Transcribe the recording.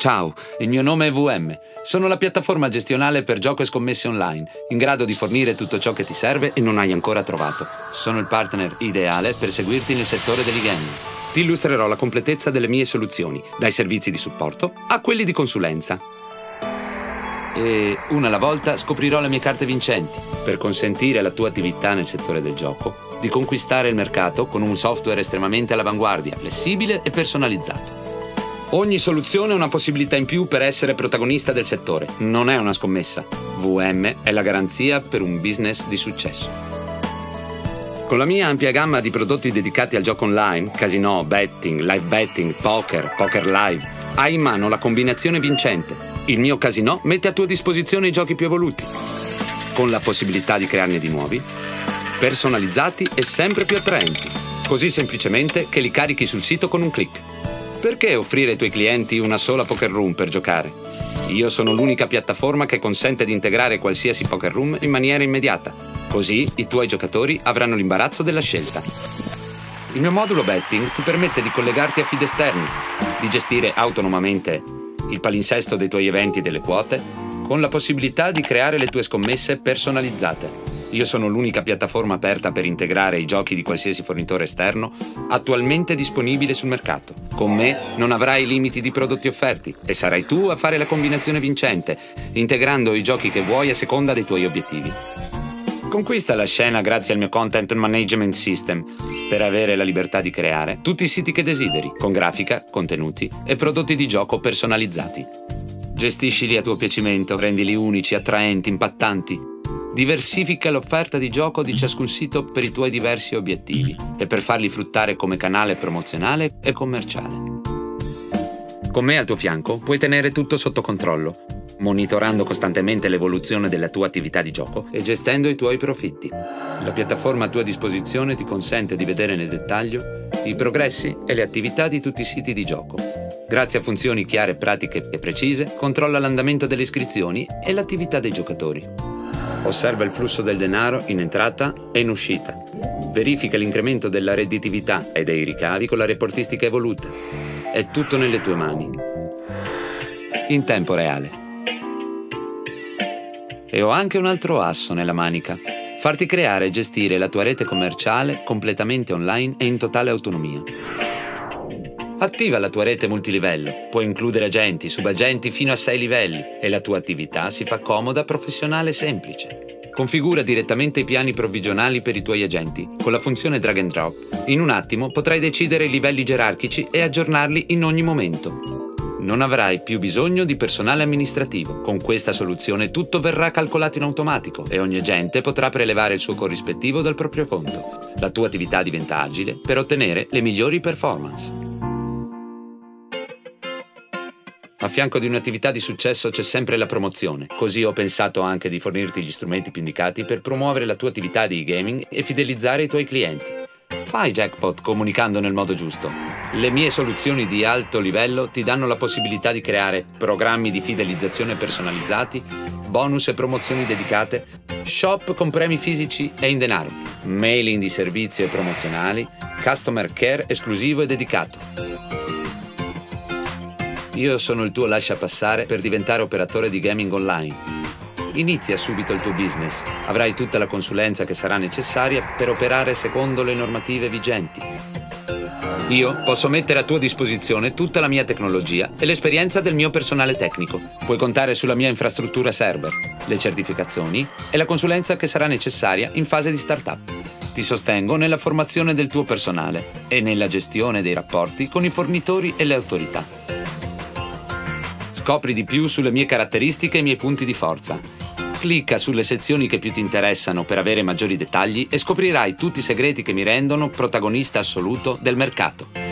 Ciao, il mio nome è VM. Sono la piattaforma gestionale per gioco e scommesse online, in grado di fornire tutto ciò che ti serve e non hai ancora trovato. Sono il partner ideale per seguirti nel settore dell'e-gaming. Ti illustrerò la completezza delle mie soluzioni, dai servizi di supporto a quelli di consulenza. E una alla volta scoprirò le mie carte vincenti per consentire alla tua attività nel settore del gioco di conquistare il mercato con un software estremamente all'avanguardia, flessibile e personalizzato. Ogni soluzione è una possibilità in più per essere protagonista del settore, non è una scommessa. VM è la garanzia per un business di successo. Con la mia ampia gamma di prodotti dedicati al gioco online, casino, betting, live betting, poker, poker live, hai in mano la combinazione vincente. Il mio casino mette a tua disposizione i giochi più evoluti, con la possibilità di crearne di nuovi, personalizzati e sempre più attraenti, così semplicemente che li carichi sul sito con un clic. Perché offrire ai tuoi clienti una sola poker room per giocare? Io sono l'unica piattaforma che consente di integrare qualsiasi poker room in maniera immediata. Così i tuoi giocatori avranno l'imbarazzo della scelta. Il mio modulo betting ti permette di collegarti a feed esterni, di gestire autonomamente il palinsesto dei tuoi eventi e delle quote, con la possibilità di creare le tue scommesse personalizzate. Io sono l'unica piattaforma aperta per integrare i giochi di qualsiasi fornitore esterno attualmente disponibile sul mercato. Con me non avrai limiti di prodotti offerti e sarai tu a fare la combinazione vincente, integrando i giochi che vuoi a seconda dei tuoi obiettivi. Conquista la scena grazie al mio Content Management System per avere la libertà di creare tutti i siti che desideri, con grafica, contenuti e prodotti di gioco personalizzati. Gestiscili a tuo piacimento, rendili unici, attraenti, impattanti Diversifica l'offerta di gioco di ciascun sito per i tuoi diversi obiettivi e per farli fruttare come canale promozionale e commerciale. Con me al tuo fianco puoi tenere tutto sotto controllo, monitorando costantemente l'evoluzione della tua attività di gioco e gestendo i tuoi profitti. La piattaforma a tua disposizione ti consente di vedere nel dettaglio i progressi e le attività di tutti i siti di gioco. Grazie a funzioni chiare, pratiche e precise, controlla l'andamento delle iscrizioni e l'attività dei giocatori. Osserva il flusso del denaro in entrata e in uscita. Verifica l'incremento della redditività e dei ricavi con la reportistica evoluta. È tutto nelle tue mani. In tempo reale. E ho anche un altro asso nella manica. Farti creare e gestire la tua rete commerciale completamente online e in totale autonomia. Attiva la tua rete multilivello, puoi includere agenti, subagenti fino a 6 livelli e la tua attività si fa comoda, professionale e semplice. Configura direttamente i piani provvigionali per i tuoi agenti con la funzione drag and drop. In un attimo potrai decidere i livelli gerarchici e aggiornarli in ogni momento. Non avrai più bisogno di personale amministrativo. Con questa soluzione tutto verrà calcolato in automatico e ogni agente potrà prelevare il suo corrispettivo dal proprio conto. La tua attività diventa agile per ottenere le migliori performance. A fianco di un'attività di successo c'è sempre la promozione, così ho pensato anche di fornirti gli strumenti più indicati per promuovere la tua attività di gaming e fidelizzare i tuoi clienti. Fai jackpot comunicando nel modo giusto. Le mie soluzioni di alto livello ti danno la possibilità di creare programmi di fidelizzazione personalizzati, bonus e promozioni dedicate, shop con premi fisici e in denaro, mailing di servizi e promozionali, customer care esclusivo e dedicato io sono il tuo lascia passare per diventare operatore di gaming online. Inizia subito il tuo business. Avrai tutta la consulenza che sarà necessaria per operare secondo le normative vigenti. Io posso mettere a tua disposizione tutta la mia tecnologia e l'esperienza del mio personale tecnico. Puoi contare sulla mia infrastruttura server, le certificazioni e la consulenza che sarà necessaria in fase di startup. Ti sostengo nella formazione del tuo personale e nella gestione dei rapporti con i fornitori e le autorità. Scopri di più sulle mie caratteristiche e i miei punti di forza. Clicca sulle sezioni che più ti interessano per avere maggiori dettagli e scoprirai tutti i segreti che mi rendono protagonista assoluto del mercato.